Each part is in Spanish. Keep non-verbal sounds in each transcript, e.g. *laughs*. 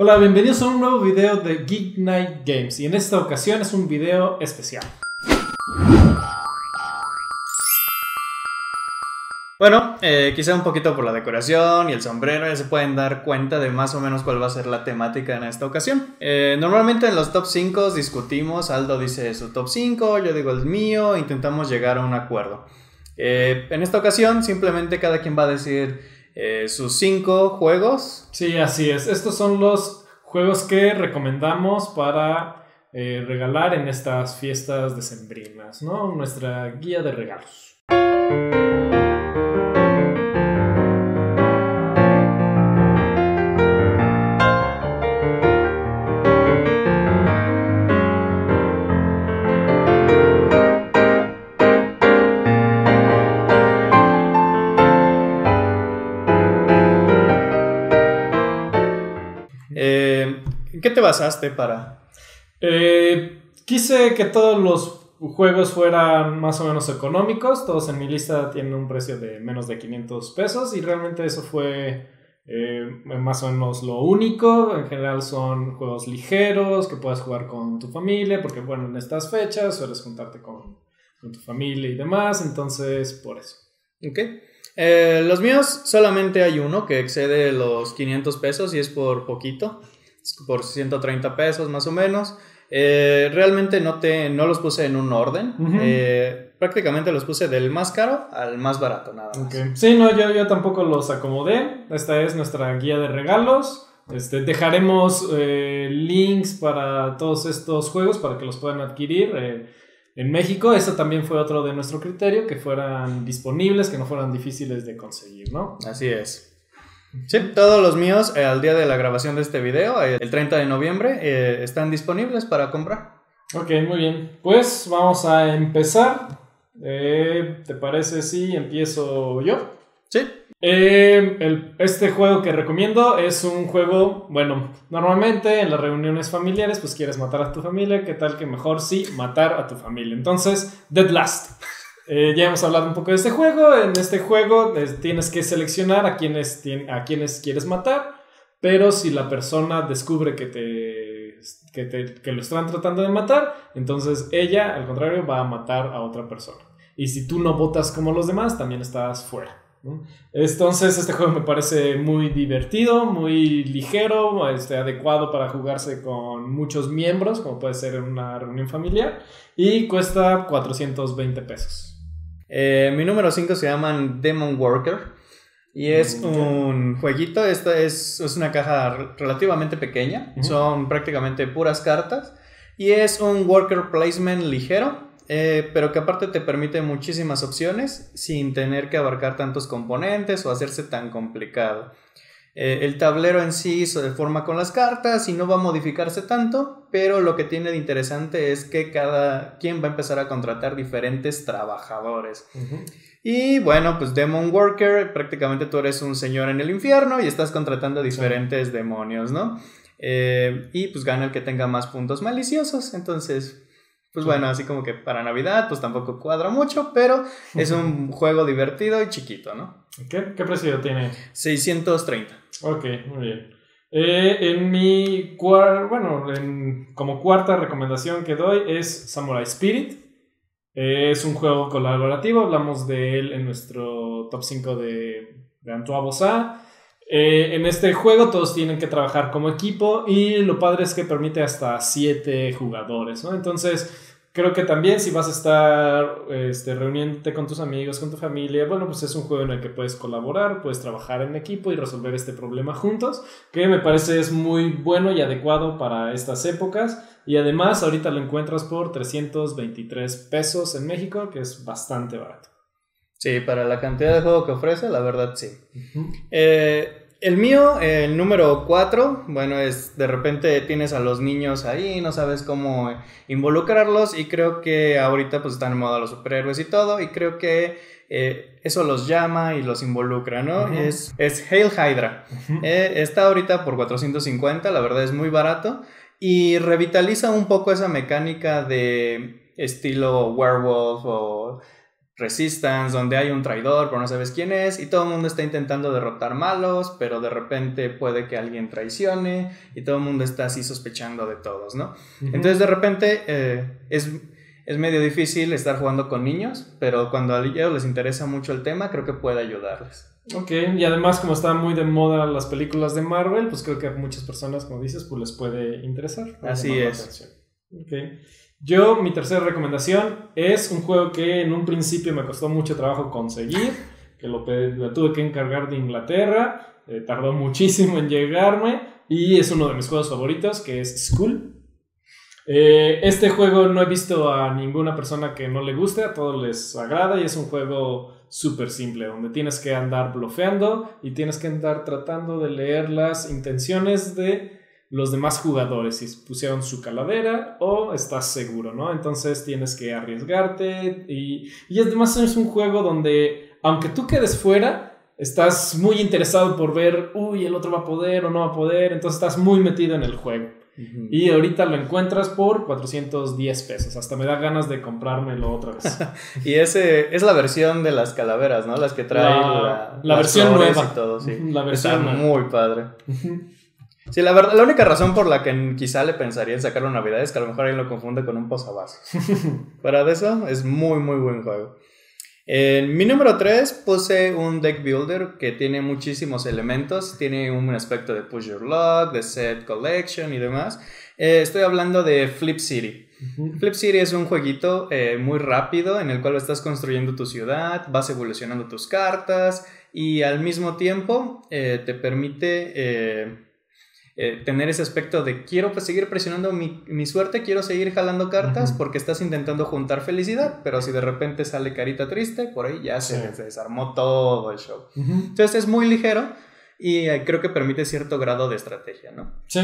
Hola, bienvenidos a un nuevo video de Geek Night Games y en esta ocasión es un video especial. Bueno, eh, quizá un poquito por la decoración y el sombrero ya se pueden dar cuenta de más o menos cuál va a ser la temática en esta ocasión. Eh, normalmente en los top 5 discutimos, Aldo dice su top 5, yo digo el mío, intentamos llegar a un acuerdo. Eh, en esta ocasión simplemente cada quien va a decir sus 5 juegos. Sí, así es. Estos son los juegos que recomendamos para regalar en estas fiestas decembrinas, ¿no? Nuestra guía de regalos. Te basaste para...? Eh, quise que todos los juegos fueran más o menos económicos. Todos en mi lista tienen un precio de menos de 500 pesos y realmente eso fue eh, más o menos lo único. En general son juegos ligeros que puedes jugar con tu familia porque bueno, en estas fechas sueles juntarte con, con tu familia y demás. Entonces, por eso. Ok. Eh, los míos solamente hay uno que excede los 500 pesos y es por poquito por 130 pesos más o menos. Eh, realmente no, te, no los puse en un orden. Eh, prácticamente los puse del más caro al más barato, nada más. Sí, no, yo, yo tampoco los acomodé. Esta es nuestra guía de regalos. Este, dejaremos eh, links para todos estos juegos para que los puedan adquirir en México. Eso también fue otro de nuestro criterio, que fueran disponibles, que no fueran difíciles de conseguir, ¿no? Así es. Sí, todos los míos eh, al día de la grabación de este video, eh, el 30 de noviembre, eh, están disponibles para comprar. Ok, muy bien. Pues vamos a empezar. ¿Te parece si empiezo yo? Sí. este juego que recomiendo es un juego, bueno, normalmente en las reuniones familiares pues quieres matar a tu familia, ¿qué tal que mejor sí matar a tu familia? Entonces, Dead Last. Eh, ya hemos hablado un poco de este juego. En este juego tienes que seleccionar a quienes, a quienes quieres matar, pero si la persona descubre que te, que lo están tratando de matar, entonces ella, al contrario, va a matar a otra persona. Y si tú no votas como los demás, también estás fuera. Entonces este juego me parece muy divertido, muy ligero, este, adecuado para jugarse con muchos miembros, como puede ser en una reunión familiar, y cuesta 420 pesos. Eh, mi número 5 se llama Demon Worker. Y es un jueguito, esta es, una caja relativamente pequeña, son prácticamente puras cartas. Y es un worker placement ligero, eh, pero que aparte te permite muchísimas opciones sin tener que abarcar tantos componentes o hacerse tan complicado. Eh, el tablero en sí se forma con las cartas y no va a modificarse tanto, pero lo que tiene de interesante es que cada quien va a empezar a contratar diferentes trabajadores. Y bueno, pues Demon Worker, prácticamente tú eres un señor en el infierno y estás contratando diferentes demonios, ¿no? Eh, y pues gana el que tenga más puntos maliciosos, entonces pues bueno, así como que para Navidad, pues tampoco cuadra mucho, pero es un *laughs* juego divertido y chiquito, ¿no? ¿Qué, qué precio tiene? 630. Ok, muy bien. Eh, en mi bueno, como cuarta recomendación que doy es Samurai Spirit. es un juego colaborativo, hablamos de él en nuestro top 5 de, de Antoine eh, en este juego todos tienen que trabajar como equipo y lo padre es que permite hasta 7 jugadores, ¿no? Entonces, creo que también si vas a estar este, reuniéndote con tus amigos, con tu familia, bueno, pues es un juego en el que puedes colaborar, puedes trabajar en equipo y resolver este problema juntos, que me parece es muy bueno y adecuado para estas épocas. Y además ahorita lo encuentras por 323 pesos en México, que es bastante barato. Sí, para la cantidad de juego que ofrece, la verdad sí. eh, el mío, el número 4, bueno, es de repente tienes a los niños ahí, no sabes cómo involucrarlos y creo que ahorita pues están en moda los superhéroes y todo y creo que eh, eso los llama y los involucra, ¿no? es, es Hail Hydra. Eh, está ahorita por 450, la verdad es muy barato y revitaliza un poco esa mecánica de estilo werewolf o Resistance, donde hay un traidor, pero no sabes quién es, y todo el mundo está intentando derrotar malos, pero de repente puede que alguien traicione, y todo el mundo está así sospechando de todos, ¿no? Entonces de repente eh, es, es medio difícil estar jugando con niños, pero cuando a ellos les interesa mucho el tema, creo que puede ayudarles. Ok, y además como están muy de moda las películas de Marvel, pues creo que a muchas personas, como dices, pues les puede interesar. Así es. Ok. Yo, mi tercera recomendación es un juego que en un principio me costó mucho trabajo conseguir, que lo, tuve que encargar de Inglaterra, eh, tardó muchísimo en llegarme y es uno de mis juegos favoritos, que es School. Eh, este juego no he visto a ninguna persona que no le guste, a todos les agrada y es un juego súper simple, donde tienes que andar bloqueando y tienes que andar tratando de leer las intenciones de los demás jugadores, si pusieron su calavera o estás seguro, ¿no? Entonces tienes que arriesgarte y, y además es un juego donde, aunque tú quedes fuera, estás muy interesado por ver, uy, el otro va a poder o no va a poder, entonces estás muy metido en el juego. Y ahorita lo encuentras por 410 pesos. Hasta me da ganas de comprármelo otra vez. *laughs* y ese es la versión de las calaveras, ¿no? Las que trae la, la, versión nueva. Y todo, sí. La versión Está muy padre. Sí, la verdad, la única razón por la que quizá le pensaría en sacarlo en Navidad es que a lo mejor alguien lo confunde con un posavasos. *laughs* Fuera de eso, es muy, muy buen juego. En mi número 3 puse un deck builder que tiene muchísimos elementos. Tiene un aspecto de push your luck, de set collection y demás. Eh, estoy hablando de Flip City. Flip City es un jueguito eh, muy rápido en el cual estás construyendo tu ciudad, vas evolucionando tus cartas y al mismo tiempo eh, te permite eh, tener ese aspecto de quiero pues, seguir presionando mi, suerte, quiero seguir jalando cartas porque estás intentando juntar felicidad, pero si de repente sale carita triste, por ahí ya se, desarmó todo el show. Entonces es muy ligero y eh, creo que permite cierto grado de estrategia, ¿no? Sí,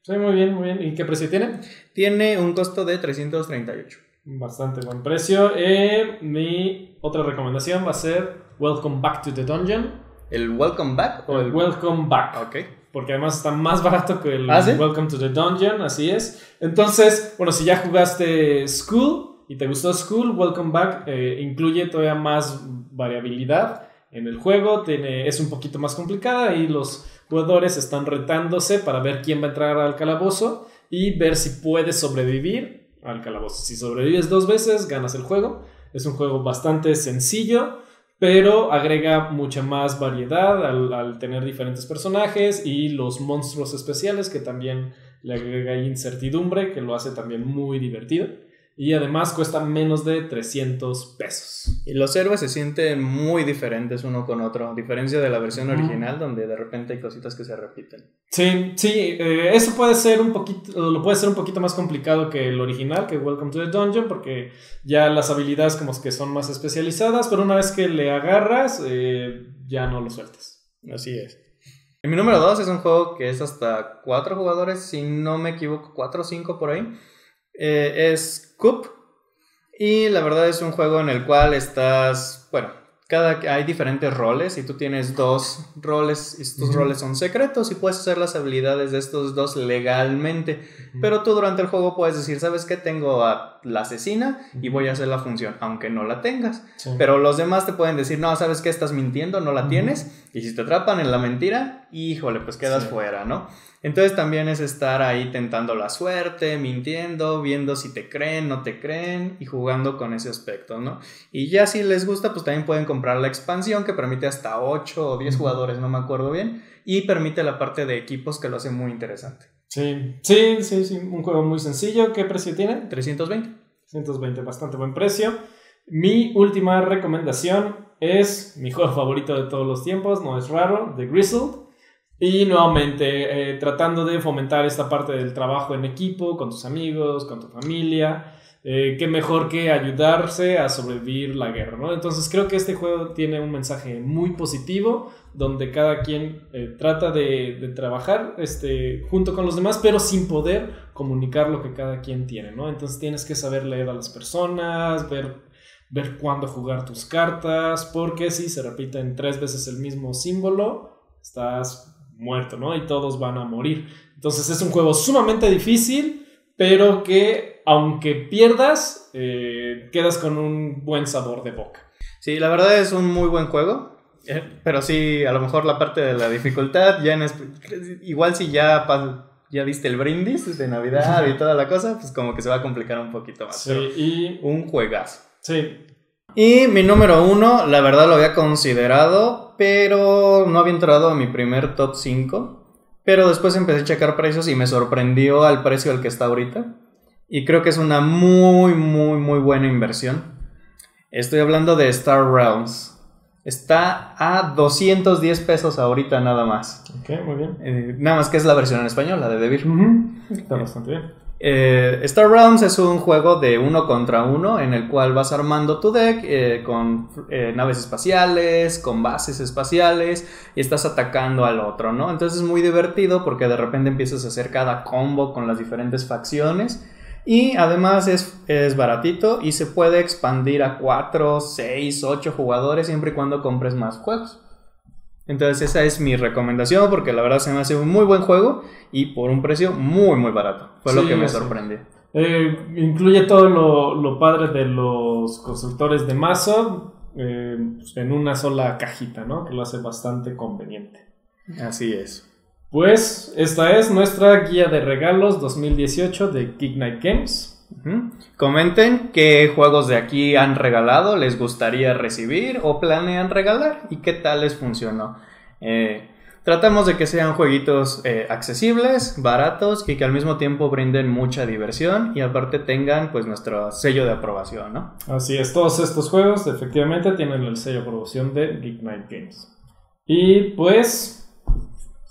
sí, muy bien, muy bien. ¿Y qué precio tiene? Tiene un costo de 338. Bastante buen precio. Eh, mi otra recomendación va a ser Welcome Back to the Dungeon. ¿El Welcome Back o el Welcome Back? Ok porque además está más barato que el ¿Ah, Welcome to the Dungeon, así es. Entonces, bueno, si ya jugaste School y te gustó School, Welcome Back eh, incluye todavía más variabilidad en el juego, tiene, es un poquito más complicada y los jugadores están retándose para ver quién va a entrar al calabozo y ver si puedes sobrevivir al calabozo. Si sobrevives dos veces, ganas el juego. Es un juego bastante sencillo pero agrega mucha más variedad al, tener diferentes personajes y los monstruos especiales que también le agrega incertidumbre que lo hace también muy divertido y además cuesta menos de 300 pesos. Y los héroes se sienten muy diferentes uno con otro, a diferencia de la versión original donde de repente hay cositas que se repiten. Sí, sí, eh, eso puede ser un poquito, lo puede ser un poquito más complicado que el original, que Welcome to the Dungeon, porque ya las habilidades como que son más especializadas, pero una vez que le agarras, eh, ya no lo sueltas. Así es. mi número 2 es un juego que es hasta 4 jugadores, si no me equivoco, 4 o 5 por ahí. Eh, es Coop. Y la verdad es un juego en el cual estás, bueno, cada, hay diferentes roles y tú tienes dos roles y estos roles son secretos y puedes hacer las habilidades de estos dos legalmente. Pero tú durante el juego puedes decir, ¿sabes qué? Tengo a la asesina y voy a hacer la función, aunque no la tengas. Pero los demás te pueden decir, no, ¿sabes qué? Estás mintiendo, no la tienes. Y si te atrapan en la mentira, híjole, pues quedas fuera, ¿no? Entonces también es estar ahí tentando la suerte, mintiendo, viendo si te creen, no te creen y jugando con ese aspecto, ¿no? Y ya si les gusta, pues también pueden comprar la expansión que permite hasta 8 o 10 jugadores, no me acuerdo bien, y permite la parte de equipos que lo hace muy interesante. Sí, sí, sí, sí, un juego muy sencillo. ¿Qué precio tiene? 320. 320, bastante buen precio. Mi última recomendación es mi juego *laughs* favorito de todos los tiempos, no es raro, The Grizzled. Y nuevamente, eh, tratando de fomentar esta parte del trabajo en equipo, con tus amigos, con tu familia. Eh, qué mejor que ayudarse a sobrevivir la guerra, ¿no? Entonces creo que este juego tiene un mensaje muy positivo, donde cada quien eh, trata de, trabajar este, junto con los demás, pero sin poder comunicar lo que cada quien tiene, ¿no? Entonces tienes que saber leer a las personas, ver, ver cuándo jugar tus cartas, porque si se repiten tres veces el mismo símbolo, estás muerto, ¿no? Y todos van a morir. Entonces es un juego sumamente difícil, pero que aunque pierdas, eh, quedas con un buen sabor de boca. Sí, la verdad es un muy buen juego. Eh, pero sí, a lo mejor la parte de la dificultad, ya en igual si ya, ya viste el brindis de Navidad y toda la cosa, pues como que se va a complicar un poquito más. Sí, y... Un juegazo. Sí. Y mi número uno, la verdad lo había considerado, pero no había entrado a mi primer top 5. Pero después empecé a checar precios y me sorprendió al precio al que está ahorita. Y creo que es una muy, muy, muy buena inversión. Estoy hablando de Star Realms. Está a 210 pesos ahorita nada más. Ok, muy bien. Eh, nada más que es la versión en español, la de Devir. *laughs* Está bastante bien. Eh, Star Realms es un juego de uno contra uno en el cual vas armando tu deck eh, con naves espaciales, con bases espaciales y estás atacando al otro, ¿no? Entonces es muy divertido porque de repente empiezas a hacer cada combo con las diferentes facciones y además es, es baratito y se puede expandir a 4, 6, 8 jugadores siempre y cuando compres más juegos. Entonces esa es mi recomendación porque la verdad se me hace un muy buen juego y por un precio muy muy barato. Fue lo que me sorprendió. Eh, incluye todo lo, lo, padre de los constructores de mazo eh, en una sola cajita, ¿no? Que lo hace bastante conveniente. Así es. Pues esta es nuestra guía de regalos 2018 de Geek Night Games. Comenten qué juegos de aquí han regalado, les gustaría recibir o planean regalar y qué tal les funcionó. Eh, tratamos de que sean jueguitos eh, accesibles, baratos y que al mismo tiempo brinden mucha diversión y aparte tengan pues nuestro sello de aprobación, ¿no? Así es, todos estos juegos efectivamente tienen el sello de aprobación de Geek Night Games. Y pues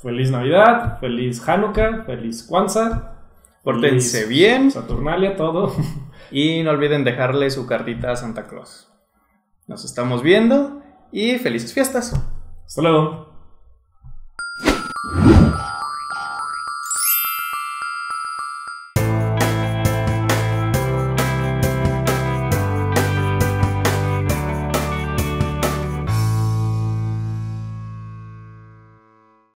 Feliz Navidad, feliz Hanukkah, feliz Kwanzaa. Portense bien. Saturnalia, todo. *laughs* Y no olviden dejarle su cartita a Santa Claus. Nos estamos viendo y felices fiestas. Hasta luego.